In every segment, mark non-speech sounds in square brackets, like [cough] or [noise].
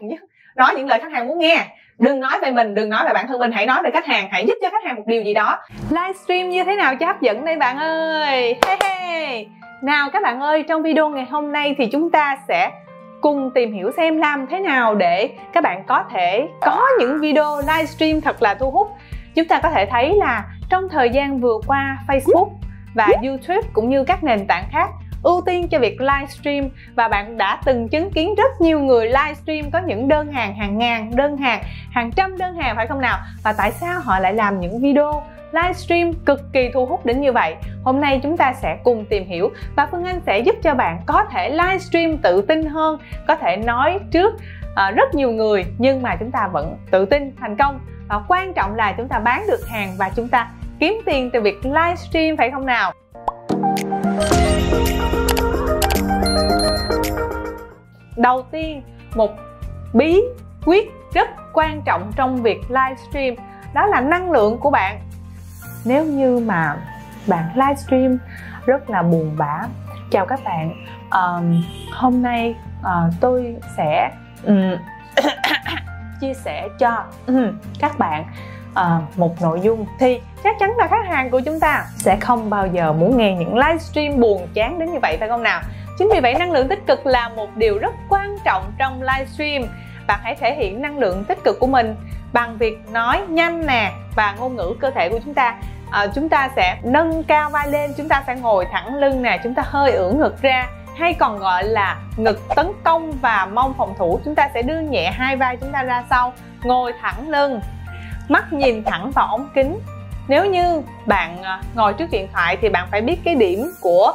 [laughs] nói những lời khách hàng muốn nghe. Đừng nói về mình đừng nói về bản thân mình. Hãy nói về khách hàng hãy giúp cho khách hàng một điều gì đó. Livestream như thế nào cho hấp dẫn đây bạn ơi? Hey, hey. nào các bạn ơi trong video ngày hôm nay thì chúng ta sẽ cùng tìm hiểu xem làm thế nào để các bạn có thể có những video livestream thật là thu hút. Chúng ta có thể thấy là trong thời gian vừa qua Facebook và YouTube cũng như các nền tảng khác ưu tiên cho việc livestream và bạn đã từng chứng kiến rất nhiều người livestream có những đơn hàng hàng ngàn đơn hàng hàng trăm đơn hàng, phải không nào? Và tại sao họ lại làm những video livestream cực kỳ thu hút đến như vậy? Hôm nay chúng ta sẽ cùng tìm hiểu và phương anh sẽ giúp cho bạn có thể livestream tự tin hơn, có thể nói trước ờ, rất nhiều người nhưng mà chúng ta vẫn tự tin, thành công. Và quan trọng là chúng ta bán được hàng và chúng ta kiếm tiền từ việc livestream phải không nào? Đầu tiên một bí quyết rất quan trọng trong việc livestream đó là năng lượng của bạn. Nếu như mà bạn livestream rất là buồn bã chào các bạn. Um, hôm nay uh, tôi sẽ um, [coughs] chia sẻ cho um, các bạn uh, một nội dung. Thì chắc chắn là khách hàng của chúng ta sẽ không bao giờ muốn nghe những livestream buồn chán đến như vậy phải không nào? Chính vì vậy năng lượng tích cực là một điều rất quan trọng trong livestream bạn hãy thể hiện năng lượng tích cực của mình bằng việc nói nhanh nè và ngôn ngữ cơ thể của chúng ta. À, chúng ta sẽ nâng cao vai lên chúng ta sẽ ngồi thẳng lưng nè chúng ta hơi ưỡn ngực ra. Hay còn gọi là ngực tấn công và mông phòng thủ chúng ta sẽ đưa nhẹ hai vai chúng ta ra sau ngồi thẳng lưng. Mắt nhìn thẳng vào ống kính. Nếu như bạn à, ngồi trước điện thoại thì bạn phải biết cái điểm của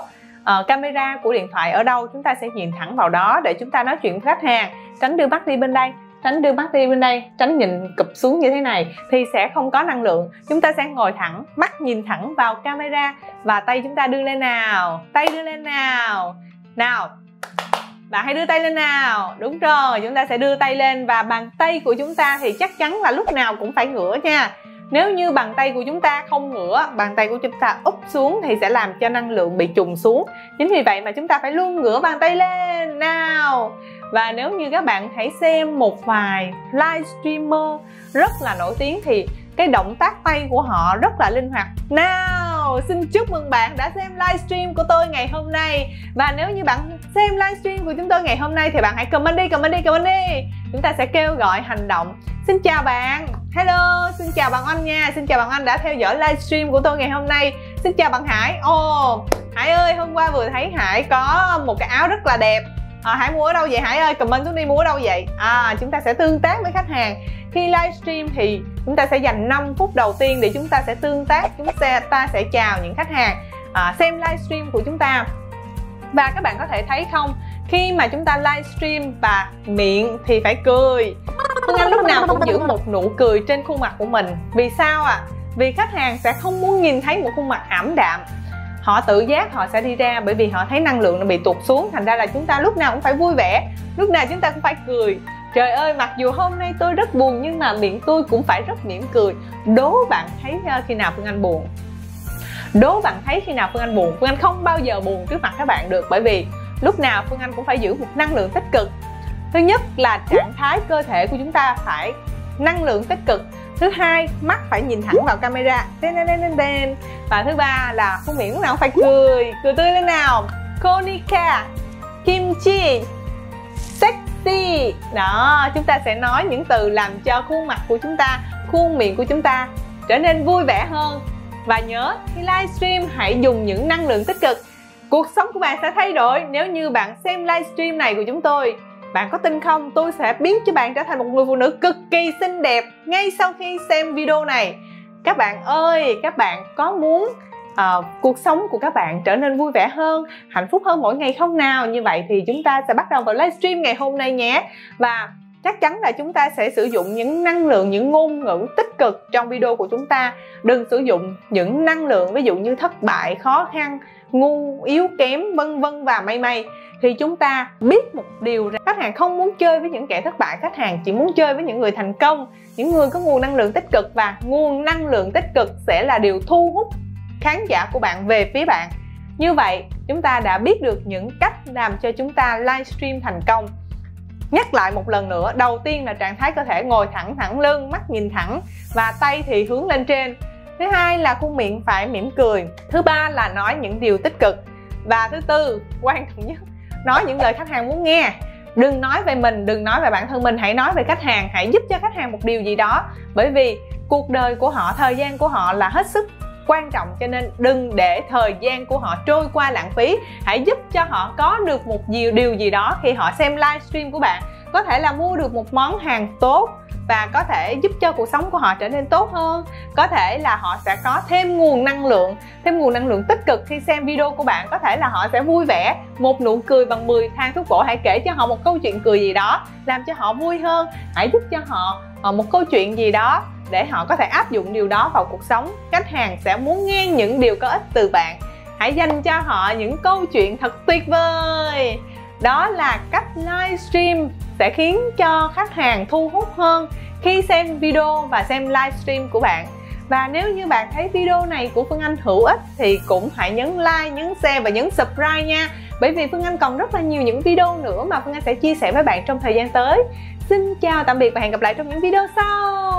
uh, camera của điện thoại ở đâu chúng ta sẽ nhìn thẳng vào đó để chúng ta nói chuyện với khách hàng. Tránh đưa mắt đi bên đây tránh đưa mắt đi bên đây tránh nhìn cụp xuống như thế này thì sẽ không có năng lượng. Chúng ta sẽ ngồi thẳng mắt nhìn thẳng vào camera và tay chúng ta đưa lên nào tay đưa lên nào. Nào bạn hãy đưa tay lên nào. Đúng rồi chúng ta sẽ đưa tay lên và bàn tay của chúng ta thì chắc chắn là lúc nào cũng phải ngửa nha nếu như bàn tay của chúng ta không ngửa, bàn tay của chúng ta úp xuống thì sẽ làm cho năng lượng bị trùng xuống. Chính vì vậy mà chúng ta phải luôn ngửa bàn tay lên. Nào, và nếu như các bạn hãy xem một vài livestreamer rất là nổi tiếng thì cái động tác tay của họ rất là linh hoạt. Nào, xin chúc mừng bạn đã xem livestream của tôi ngày hôm nay. Và nếu như bạn xem livestream của chúng tôi ngày hôm nay thì bạn hãy comment đi comment đi comment đi. Chúng ta sẽ kêu gọi hành động xin chào bạn. Hello xin chào bạn anh nha. Xin chào bạn anh đã theo dõi livestream của tôi ngày hôm nay. Xin chào bạn hải. Ồ oh, hải ơi hôm qua vừa thấy hải có một cái áo rất là đẹp. À, Hải mua ở đâu vậy Hải ơi? Comment xuống đi mua ở đâu vậy? À chúng ta sẽ tương tác với khách hàng. Khi livestream thì chúng ta sẽ dành 5 phút đầu tiên để chúng ta sẽ tương tác chúng ta sẽ chào những khách hàng à, xem livestream của chúng ta. Và các bạn có thể thấy không khi mà chúng ta livestream và miệng thì phải cười. Phương lúc nào cũng giữ một nụ cười trên khuôn mặt của mình. Vì sao ạ? À? vì khách hàng sẽ không muốn nhìn thấy một khuôn mặt ảm đạm. Họ tự giác họ sẽ đi ra bởi vì họ thấy năng lượng nó bị tụt xuống. Thành ra là chúng ta lúc nào cũng phải vui vẻ, lúc nào chúng ta cũng phải cười. Trời ơi, mặc dù hôm nay tôi rất buồn nhưng mà miệng tôi cũng phải rất mỉm cười. Đố bạn thấy ờ, khi nào phương anh buồn? Đố bạn thấy khi nào phương anh buồn? Phương anh không bao giờ buồn trước mặt các bạn được bởi vì lúc nào phương anh cũng phải giữ một năng lượng tích cực thứ nhất là trạng thái cơ thể của chúng ta phải năng lượng tích cực. Thứ hai, mắt phải nhìn thẳng vào camera. Và thứ ba là khuôn miệng lúc nào phải cười. Cười tươi lên nào. Konika kimchi, sexy. Đó, chúng ta sẽ nói những từ làm cho khuôn mặt của chúng ta, khuôn miệng của chúng ta trở nên vui vẻ hơn. Và nhớ, khi livestream, hãy dùng những năng lượng tích cực. Cuộc sống của bạn sẽ thay đổi nếu như bạn xem livestream này của chúng tôi bạn có tin không? Tôi sẽ biến cho bạn trở thành một người phụ nữ cực kỳ xinh đẹp ngay sau khi xem video này. Các bạn ơi các bạn có muốn uh, cuộc sống của các bạn trở nên vui vẻ hơn hạnh phúc hơn mỗi ngày không nào? Như vậy thì chúng ta sẽ bắt đầu vào livestream ngày hôm nay nhé. Và chắc chắn là chúng ta sẽ sử dụng những năng lượng, những ngôn ngữ tích cực trong video của chúng ta. Đừng sử dụng những năng lượng, ví dụ như thất bại, khó khăn, ngu, yếu kém, vân vân và may may. Thì chúng ta biết một điều rằng khách hàng không muốn chơi với những kẻ thất bại. Khách hàng chỉ muốn chơi với những người thành công, những người có nguồn năng lượng tích cực và nguồn năng lượng tích cực sẽ là điều thu hút khán giả của bạn về phía bạn. Như vậy, chúng ta đã biết được những cách làm cho chúng ta livestream thành công nhắc lại một lần nữa, đầu tiên là trạng thái cơ thể ngồi thẳng thẳng lưng, mắt nhìn thẳng và tay thì hướng lên trên. Thứ hai là khuôn miệng phải mỉm cười. Thứ ba là nói những điều tích cực. Và thứ tư, quan trọng nhất, nói những lời khách hàng muốn nghe. Đừng nói về mình, đừng nói về bản thân mình, hãy nói về khách hàng, hãy giúp cho khách hàng một điều gì đó. Bởi vì cuộc đời của họ, thời gian của họ là hết sức quan trọng, cho nên đừng để thời gian của họ trôi qua lãng phí. Hãy giúp cho họ có được một điều điều gì đó khi họ xem livestream của bạn. Có thể là mua được một món hàng tốt và có thể giúp cho cuộc sống của họ trở nên tốt hơn. Có thể là họ sẽ có thêm nguồn năng lượng, thêm nguồn năng lượng tích cực khi xem video của bạn. Có thể là họ sẽ vui vẻ, một nụ cười bằng 10 thang thuốc bổ hãy kể cho họ một câu chuyện cười gì đó, làm cho họ vui hơn. Hãy giúp cho họ ờ, một câu chuyện gì đó để họ có thể áp dụng điều đó vào cuộc sống. Khách hàng sẽ muốn nghe những điều có ích từ bạn. Hãy dành cho họ những câu chuyện thật tuyệt vời. Đó là cách livestream sẽ khiến cho khách hàng thu hút hơn khi xem video và xem livestream của bạn. Và nếu như bạn thấy video này của Phương Anh hữu ích thì cũng hãy nhấn like, nhấn share và nhấn subscribe nha. Bởi vì Phương Anh còn rất là nhiều những video nữa mà Phương Anh sẽ chia sẻ với bạn trong thời gian tới. Xin chào tạm biệt và hẹn gặp lại trong những video sau.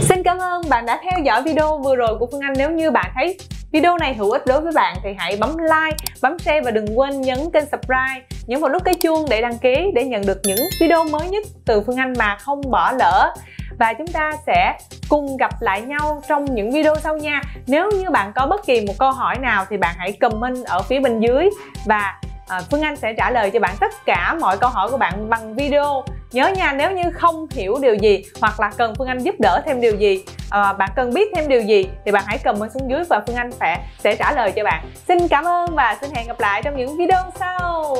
Xin cảm ơn bạn đã theo dõi video vừa rồi của Phương Anh. Nếu như bạn thấy video này hữu ích đối với bạn thì hãy bấm like, bấm share và đừng quên nhấn kênh subscribe Nhấn vào nút cái chuông để đăng ký để nhận được những video mới nhất từ Phương Anh mà không bỏ lỡ. Và chúng ta sẽ cùng gặp lại nhau trong những video sau nha. Nếu như bạn có bất kỳ một câu hỏi nào thì bạn hãy comment ở phía bên dưới. Và à, Phương Anh sẽ trả lời cho bạn tất cả mọi câu hỏi của bạn bằng video nhớ nha nếu như không hiểu điều gì hoặc là cần Phương Anh giúp đỡ thêm điều gì à, bạn cần biết thêm điều gì thì bạn hãy comment xuống dưới và Phương Anh sẽ sẽ trả lời cho bạn. Xin cảm ơn và xin hẹn gặp lại trong những video sau.